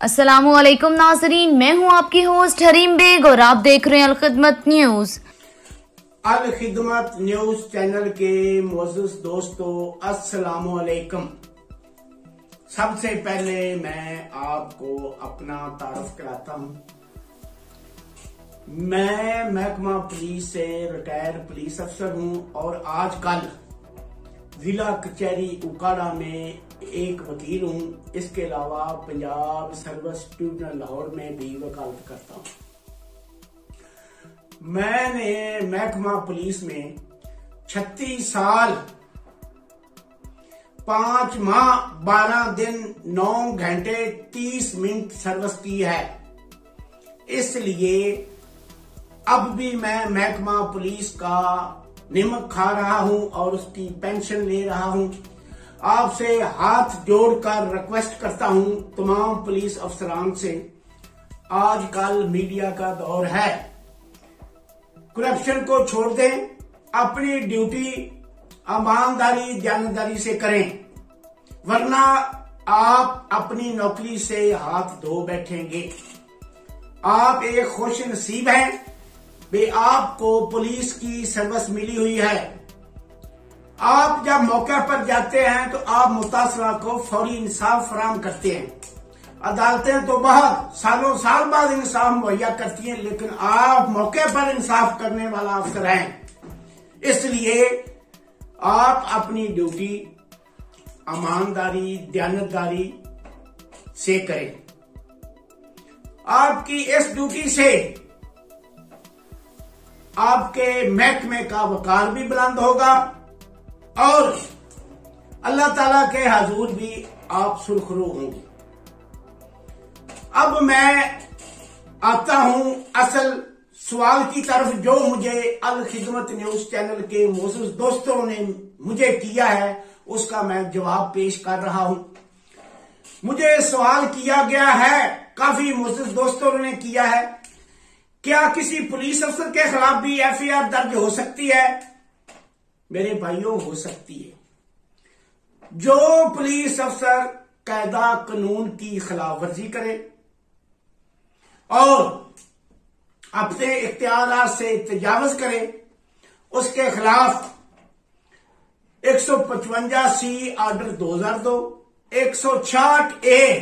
असलम नाजरीन, मैं हूँ आपकी होस्ट हरीम बेग और आप देख रहे हैं अलखदमत न्यूज़। अल खिदमत न्यूज़ चैनल के मोजस दोस्तों वालेकुम सबसे पहले मैं आपको अपना तारफ कराता हूँ। मैं महकमा पुलिस से रिटायर पुलिस अफसर हूँ और आजकल जिला कचहरी उकाड़ा में एक वकील हूँ। इसके अलावा पंजाब सर्विस ट्रिब्यूनल लाहौर में भी वकालत करता हूँ। मैंने महकमा पुलिस में छत्तीस साल, पाँच माह, बारह दिन, नौ घंटे, तीस मिनट सर्विस की है। इसलिए अब भी मैं महकमा पुलिस का निमक खा रहा हूँ और उसकी पेंशन ले रहा हूँ। आपसे हाथ जोड़कर रिक्वेस्ट करता हूँ तमाम पुलिस अफसरान से। आजकल मीडिया का दौर है। करप्शन को छोड़ दें, अपनी ड्यूटी ईमानदारी, जानदारी से करें। वरना आप अपनी नौकरी से हाथ धो बैठेंगे। आप एक खुश नसीब हैं। भी आपको पुलिस की सर्विस मिली हुई है। आप जब मौके पर जाते हैं तो आप मुतासरा को फौरी इंसाफ फराम करते हैं। अदालतें तो बहुत सालों, साल बाद इंसाफ मुहैया करती हैं, लेकिन आप मौके पर इंसाफ करने वाला अफसर हैं। इसलिए आप अपनी ड्यूटी, ईमानदारी, दयानतदारी से करें। आपकी इस ड्यूटी से आपके महकमे का वकार भी बुलंद होगा। और अल्लाह ताला के हजूर भी आप सुरखरू होंगे। अब मैं आता हूँ असल सवाल की तरफ़ जो मुझे अल खिदमत न्यूज़ चैनल के मोजूद दोस्तों ने मुझे किया है, उसका मैं जवाब पेश कर रहा हूँ। मुझे सवाल किया गया है, काफ़ी मोजूद दोस्तों ने किया है, क्या किसी पुलिस अफसर के खिलाफ भी एफआईआर दर्ज हो सकती है? मेरे भाइयों, हो सकती है। जो पुलिस अफसर कायदा कानून की खिलाफ वर्जी करे और अपने इख्तियार से तजावज करे, उसके खिलाफ एक सौ पचवंजा सी आर्डर दो हज़ार दो, एक सौ छाठ ए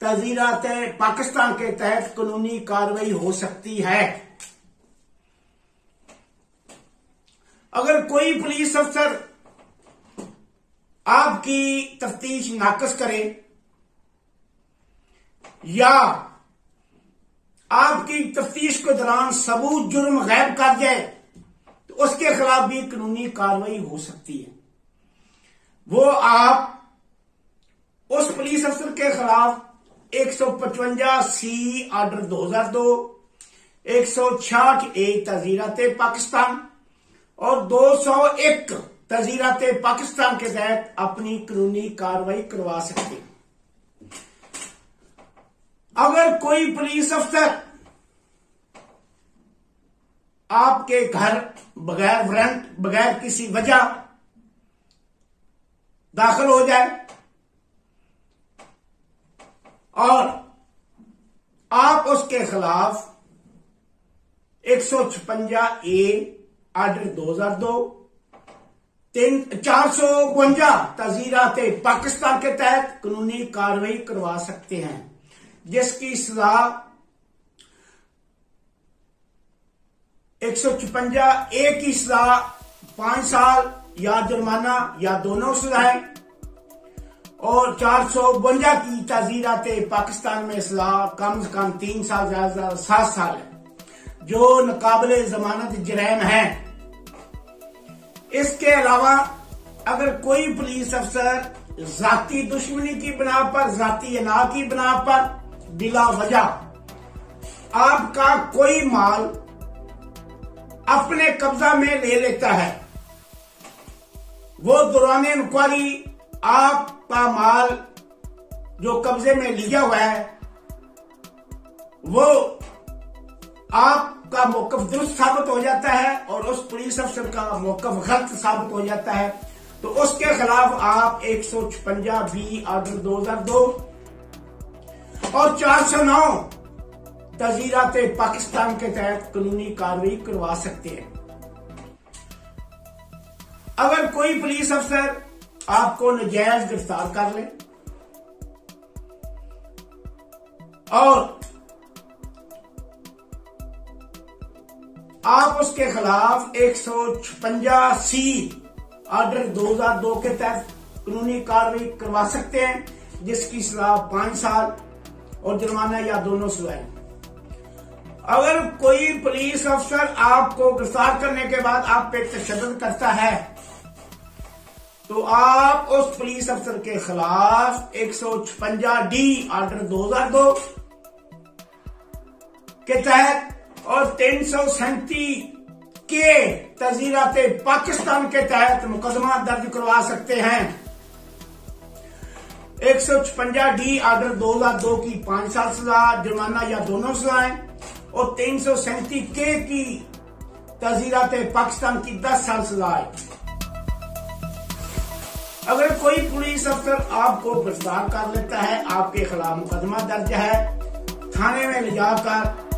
तजीरात पाकिस्तान के तहत कानूनी कार्रवाई हो सकती है। अगर कोई पुलिस अफसर आपकी तफ्तीश नाकस करे या आपकी तफ्तीश के दौरान सबूत, जुर्म, गैब कर जाए तो उसके खिलाफ भी कानूनी कार्रवाई हो सकती है। वो आप उस पुलिस अफसर के खिलाफ एक सौ पचवंजा सी आर्डर दो हज़ार दो, एक सौ छियाठ ए तजीरत पाकिस्तान और 201 तजीरत पाकिस्तान के तहत अपनी कानूनी कार्रवाई करवा सकते। अगर कोई पुलिस अफसर आपके घर बगैर वारंट बगैर किसी वजह दाखिल हो जाए और आप उसके खिलाफ एक सौ छपंजा ए आर्डर 2002 तीन, चार सौ बवंजा तजीरात पाकिस्तान के तहत कानूनी कार्रवाई करवा सकते हैं। जिसकी सजा एक सौ छपंजा ए की सजा पाँच साल या जुर्माना या दोनों सजाएँ और चार सौ बवंजा की तजीरात पाकिस्तान में सजा कम से कम तीन साल ज़्यादा सात साल है। जो नकाबले जमानत जरैम है। इसके अलावा अगर कोई पुलिस अफसर जाति दुश्मनी की बिना पर, जाति अना की बिना पर, बिला वजह, आपका कोई माल अपने कब्जा में ले लेता है, वो दौरान इंक्वायरी आपका माल जो कब्जे में लिया हुआ है, वो आपका मौकफ दुरुस्त साबित हो जाता है और उस पुलिस अफसर का मौकफ गलत साबित हो जाता है। तो उसके खिलाफ आप एक सौ छपंजा बी आर्डर दो हज़ार दो और 409 तजीरात पाकिस्तान के तहत कानूनी कार्रवाई करवा सकते हैं। अगर कोई पुलिस अफसर आपको नजायज गिरफ़्तार कर ले और आप उसके खिलाफ एक सौ ऑर्डर 2002 के तहत कानूनी कार्रवाई करवा सकते हैं, जिसकी सलाह पाँच साल और जुर्माना या दोनों सजाएँ अगर कोई पुलिस अफसर आपको गिरफ़्तार करने के बाद आप पे तशद करता है तो आप उस पुलिस अफसर के खिलाफ एक सौ छपंजा डी ऑर्डर 2002 के तहत और तीन सौ सैंतीस के तजीरात पाकिस्तान के तहत मुकदमा दर्ज करवा सकते हैं। एक सौ छपंजा डी आर्डर दो हज़ार दो की पाँच साल सजा, जुर्माना या दोनों सजाएँ, और तीन सौ सैंतीस के की तजीरात पाकिस्तान की दस साल सजा है अगर कोई पुलिस अफसर आपको गिरफ़्तार कर लेता है, आपके खिलाफ मुकदमा दर्ज है, थाने में ले जाकर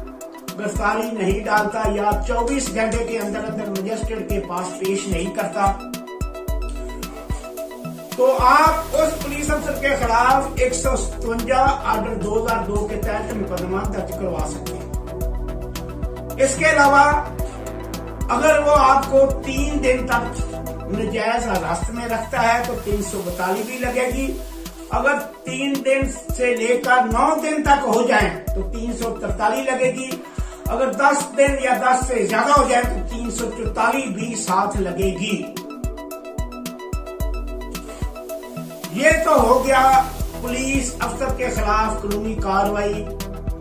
गिरफ्तारी नहीं डालता या 24 घंटे के अंदर अंदर मजिस्ट्रेट के पास पेश नहीं करता। तो आप उस पुलिस अफसर के खिलाफ एक सौ सतवंजा ऑर्डर 2002 के तहत मुकदमा दर्ज करवा सकते हैं। इसके अलावा, अगर वो आपको तीन दिन तक नजायज हिरासत में रखता है तो तीन सौ बतालीस भी लगेगी। अगर तीन दिन से लेकर नौ दिन तक हो जाए तो तीन सौ तरतालीस लगेगी। अगर 10 दिन या 10 से ज़्यादा हो जाए तो तीन सौ चौतालीस भी साथ लगेगी। ये तो हो गया पुलिस अफसर के खिलाफ कानूनी कार्रवाई।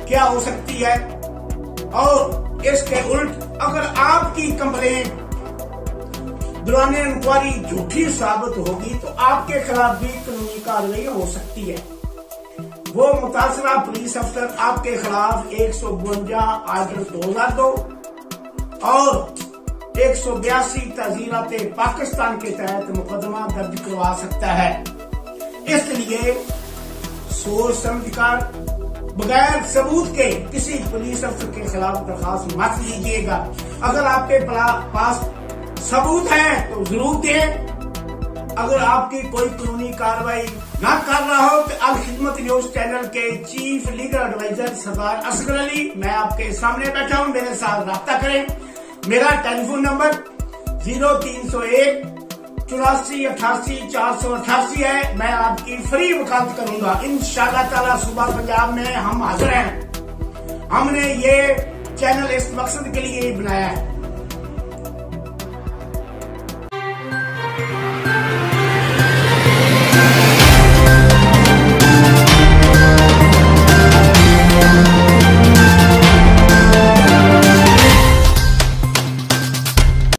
क्या हो सकती है? और इसके उल्ट अगर आपकी कंप्लेंट, दौरान इंक्वायरी झूठी साबित होगी तो आपके खिलाफ भी कानूनी कार्रवाई हो सकती है। वो मुतासरा पुलिस अफसर आपके खिलाफ एक सौ बवंजा आर्डर दो हज़ार दो और एक सौ बयासी तजीरत पाकिस्तान के तहत मुकदमा दर्ज करवा सकता है। इसलिए सोच समझकर बगैर सबूत के किसी पुलिस अफसर के खिलाफ दरखास्त मत लीजिएगा। अगर आपके पास सबूत है तो ज़रूर दें। अगर आपकी कोई कानूनी कार्रवाई न कर रहा हो तो अल खिदमत न्यूज़ चैनल के chief legal adviser Sardar Asghar Ali, मैं आपके सामने बैठा हूँ। मेरे साथ रहा करें। मेरा टेलीफोन नंबर ज़ीरो तीन सौ एक, चौरासी, अठासी, चार सौ अठासी है। मैं आपकी फ्री वकालत करूँगा। इन ताला सुबह पंजाब में हम हाजिर हैं। हमने ये चैनल इस मकसद के लिए बनाया है।